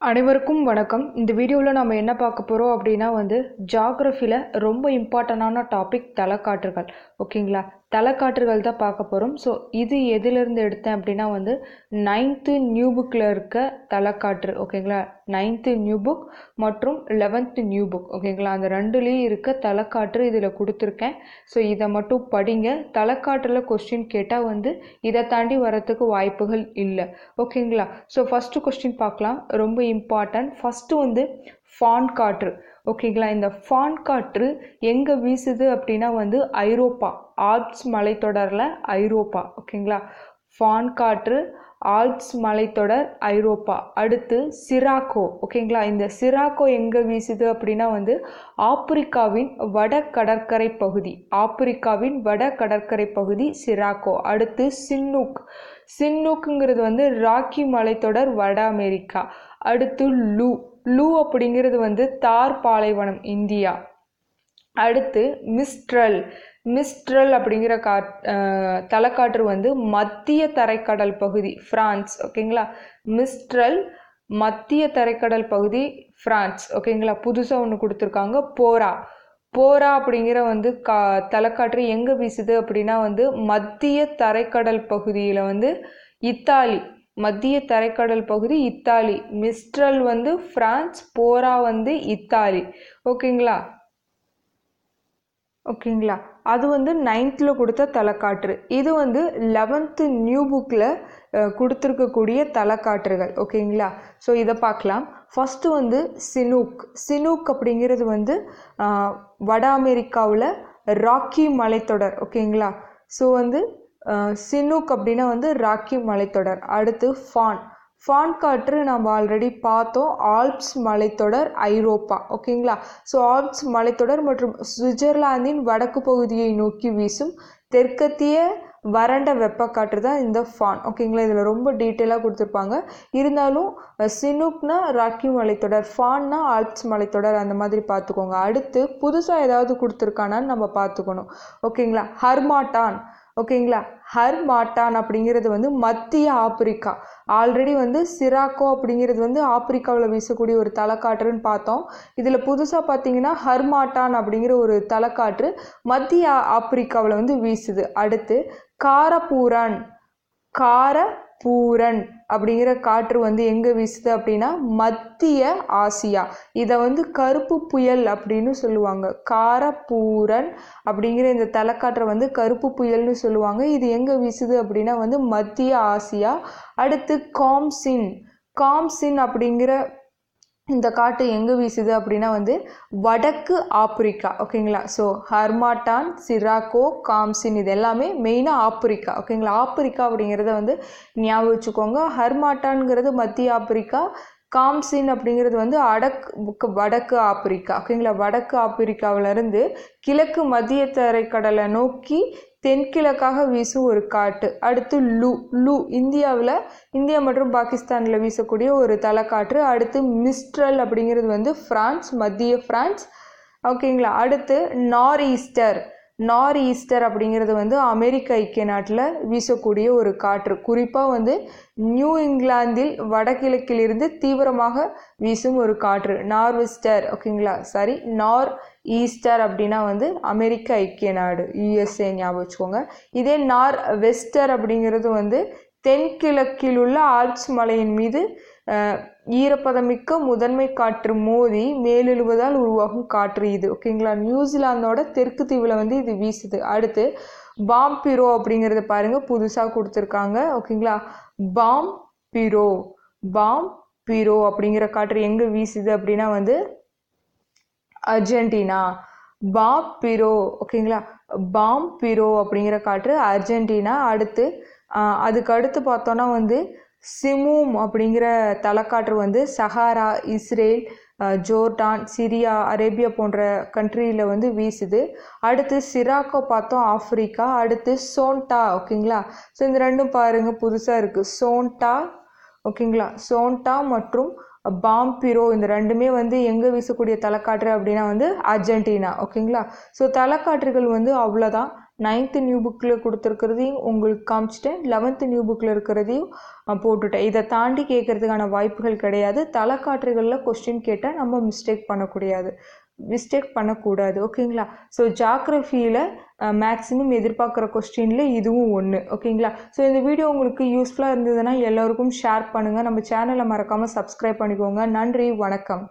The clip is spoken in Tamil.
அனைவருக்கும் வணக்கம். இந்த வீடியோவில் நம்ம என்ன பார்க்க போகிறோம் அப்படின்னா வந்து ஜாகிரஃபியில் ரொம்ப இம்பார்ட்டண்டான டாபிக் தலைக்காற்றுகள். ஓகேங்களா? தலைக்காற்றுகள் தான் பார்க்க போகிறோம் ஸோ இது எதிலிருந்து எடுத்தேன் அப்படின்னா வந்து நைன்த்து நியூ புக்கில் இருக்க தலைக்காற்று. ஓகேங்களா? நைன்த்து நியூ புக் மற்றும் லெவன்த்து நியூ புக் ஓகேங்களா அந்த ரெண்டுலேயும் இருக்க தலைக்காற்று இதில் கொடுத்துருக்கேன். ஸோ இதை மட்டும் படிங்க. தலைக்காற்றில் கொஸ்டின் கேட்டால் வந்து இதை தாண்டி வரத்துக்கு வாய்ப்புகள் இல்லை. ஓகேங்களா ஸோ ஃபஸ்ட்டு கொஸ்டின் பார்க்கலாம். ரொம்ப இம்பார்ட்டன்ட் ஃபஸ்ட்டு வந்து ஃபான் காற்று. ஓகேங்களா இந்த ஃபான் காற்று எங்கே வீசுது அப்படின்னா வந்து ஐரோப்பா. ஆல்ப்ஸ் மலைத்தொடரில் ஐரோப்பா. ஓகேங்களா ஃபான் காற்று ஆல்ப்ஸ் மலைத்தொடர் ஐரோப்பா. அடுத்து சிராக்கோ. ஓகேங்களா? இந்த சிராக்கோ எங்கே வீசுது அப்படின்னா வந்து ஆப்பிரிக்காவின் வட கடற்கரை பகுதி. ஆப்பிரிக்காவின் வட கடற்கரை பகுதி சிராக்கோ. அடுத்து சின்னூக். சின்னூக்குங்கிறது வந்து ராக்கி மலைத்தொடர் வட அமெரிக்கா. அடுத்து லூ. லூ அப்படிங்கிறது வந்து தார் பாலைவனம் இந்தியா. அடுத்து மிஸ்ட்ரல். மிஸ்ட்ரல் அப்படிங்கிற கா தலைக்காற்று வந்து மத்திய தரைக்கடல் பகுதி ஃப்ரான்ஸ் ஓகேங்களா மிஸ்ட்ரல் மத்திய தரைக்கடல் பகுதி ஃப்ரான்ஸ் ஓகேங்களா புதுசாக ஒன்று கொடுத்துருக்காங்க போரா. போரா அப்படிங்கிற வந்து கா தலைக்காற்று எங்கே வீசுது அப்படின்னா வந்து மத்திய தரைக்கடல் பகுதியில் வந்து இத்தாலி மத்திய தரைக்கடல் பகுதி இத்தாலி. மிஸ்ட்ரல் வந்து ஃப்ரான்ஸ் போரா வந்து இத்தாலி ஓகேங்களா ஓகேங்களா? அது வந்து நைன்த்தில் கொடுத்த தலைக்காற்று. இது வந்து லெவன்த்து நியூ புக்கில் கொடுத்துருக்கக்கூடிய தலைக்காற்றுகள். ஓகேங்களா? ஸோ இதை பார்க்கலாம். ஃபஸ்ட்டு வந்து சினூக். சினூக் அப்படிங்கிறது வந்து வட அமெரிக்காவில் ராக்கி மலைத்தொடர். ஓகேங்களா? ஸோ வந்து சினூக் அப்படின்னா வந்து ராக்கி மலைத்தொடர். அடுத்து ஃபான். ஃபான் காற்று நம்ம ஆல்ரெடி பார்த்தோம். ஆல்ப்ஸ் மலைத்தொடர் ஐரோப்பா. ஓகேங்களா? ஸோ ஆல்ப்ஸ் மலைத்தொடர் மற்றும் சுவிட்சர்லாந்தின் வடக்கு பகுதியை நோக்கி வீசும் தெற்கத்திய வறண்ட வெப்பக்காற்று தான் இந்த ஃபான் ஓகேங்களா? இதில் ரொம்ப டீட்டெயிலாக கொடுத்துருப்பாங்க. இருந்தாலும் சினுக்னா ராக்கி மலைத்தொடர் ஃபான்னா ஆல்ப்ஸ் மலைத்தொடர் அந்த மாதிரி பார்த்துக்கோங்க. அடுத்து புதுசாக ஏதாவது கொடுத்துருக்கானான்னு நம்ம பார்த்துக்கணும். ஓகேங்களா? ஹர்மாட்டான். ஓகேங்களா? ஹர் மாட்டான் அப்படிங்கிறது வந்து மத்திய ஆப்பிரிக்கா. ஆல்ரெடி வந்து சிராக்கோ அப்படிங்கிறது வந்து ஆப்பிரிக்காவில் வீசக்கூடிய ஒரு தலைக்காற்றுன்னு பார்த்தோம். இதில் புதுசாக பார்த்தீங்கன்னா ஹர்மாட்டான் அப்படிங்கிற ஒரு தலைக்காற்று மத்திய ஆப்பிரிக்காவில் வந்து வீசுது. அடுத்து காரப்பூரன் பூரன் அப்படிங்கிற காற்று வந்து எங்கே வீசுது அப்படின்னா மத்திய ஆசியா. இதை வந்து கருப்பு புயல் அப்படின்னு சொல்லுவாங்க. காரப்பூரன் அப்படிங்கிற இந்த தலைக்காற்றை வந்து கருப்பு புயல்னு சொல்லுவாங்க. இது எங்கே வீசுது அப்படின்னா வந்து மத்திய ஆசியா. அடுத்து காம்சின். காம்சின் அப்படிங்கிற இந்த காட்டு எங்கே வீசுது அப்படின்னா வந்து வடக்கு ஆப்பிரிக்கா ஓகேங்களா ஸோ ஹர்மாட்டான் சிராக்கோ காம்சின் இது எல்லாமே மெயினாக ஆப்பிரிக்கா ஓகேங்களா ஆப்பிரிக்கா அப்படிங்கிறத வந்து ஞாபகம் வச்சுக்கோங்க. ஹர்மாட்டான்ங்கிறது மத்திய ஆப்பிரிக்கா காம்சின் அப்படிங்கிறது வந்து அடக்கு வடக்கு ஆப்பிரிக்கா ஓகேங்களா? வடக்கு ஆப்பிரிக்காவிலேருந்து கிழக்கு மத்திய தரைக்கடலை நோக்கி தென்கிழக்காக வீசும் ஒரு காட்டு. அடுத்து லு லு இந்தியாவில் இந்தியா மற்றும் பாகிஸ்தானில் வீசக்கூடிய ஒரு தலைக்காற்று. அடுத்து மிஸ்ட்ரல் அப்படிங்கிறது வந்து ஃப்ரான்ஸ் மத்திய ஃப்ரான்ஸ் ஓகேங்களா? அடுத்து நார் ஈஸ்டர். நார் ஈஸ்டர் அப்படிங்கிறது வந்து அமெரிக்க ஐக்கிய நாட்டில் வீசக்கூடிய ஒரு காற்று. குறிப்பாக வந்து நியூ இங்கிலாந்தில் வடகிழக்கிலிருந்து தீவிரமாக வீசும் ஒரு காற்று. நார்வெஸ்டர் ஓகேங்களா சாரி நார் ஈஸ்டர் அப்படின்னா வந்து அமெரிக்க ஐக்கிய நாடு யுஎஸ்ஏ ஞாபகம் வச்சுக்கோங்க. இதே நார் வெஸ்டர் அப்படிங்கிறது வந்து தென்கிழக்கில் உள்ள ஆல்ப்ஸ் மலையின் மீது ஈரப்பதமிக்க முதன்மை காற்று மோதி மேலெழுவதால் உருவாகும் காற்று இது. ஓகேங்களா? நியூசிலாந்தோட தெற்கு தீவில் வந்து இது வீசுது. அடுத்து பாம் பிரோ அப்படிங்கிறத பாருங்கள் புதுசாக கொடுத்துருக்காங்க. ஓகேங்களா? பாம் பிரோ பாம் பிரோ அப்படிங்கிற காற்று எங்கே வீசுது அப்படின்னா வந்து அர்ஜென்டினா. பாம் பிரோ ஓகேங்களா? பாம் பிரோ அப்படிங்கிற காற்று அர்ஜென்டினா. அடுத்து அதுக்கு அடுத்து பார்த்தோன்னா வந்து சிமூம் அப்படிங்கிற தலைக்காற்று வந்து Sahara Israel Jordan Syria Arabia போன்ற கண்ட்ரியில் வந்து வீசுது. அடுத்து சிராக்கோ பார்த்தோம் ஆஃப்ரிக்கா அடுத்து சோன்டா ஓகேங்களா? ஸோ இந்த ரெண்டும் பாருங்கள் புதுசாக இருக்குது சோன்டா ஓகேங்களா? சோன்டா மற்றும் பாம்பிரோ இந்த ரெண்டுமே வந்து எங்கே வீசக்கூடிய தலைக்காற்று அப்படின்னா வந்து அர்ஜென்டினா ஓகேங்களா? ஸோ தலைக்காற்றுகள் வந்து அவ்வளோதான் நைன்த்து நியூ புக்கில் கொடுத்துருக்கிறதையும் உங்களுக்கு காமிச்சிட்டேன். லெவன்த்து நியூ புக்கில் இருக்கிறதையும் போட்டுட்டேன். இதை தாண்டி கேட்கறதுக்கான வாய்ப்புகள் கிடையாது. தலைக்காற்றுகளில் கொஸ்டின் கேட்டால் நம்ம மிஸ்டேக் பண்ணக்கூடாது. மிஸ்டேக் பண்ணக்கூடாது ஓகேங்களா ஸோ ஜாக்ரஃபியில் மேக்ஸிமம் எதிர்பார்க்குற கொஸ்டினில் இதுவும் ஒன்று ஓகேங்களா ஸோ இந்த வீடியோ உங்களுக்கு யூஸ்ஃபுல்லாக இருந்ததுன்னா எல்லோருக்கும் ஷேர் பண்ணுங்கள் நம்ம சேனலை மறக்காமல் சப்ஸ்கிரைப் பண்ணிக்கோங்க. நன்றி வணக்கம்.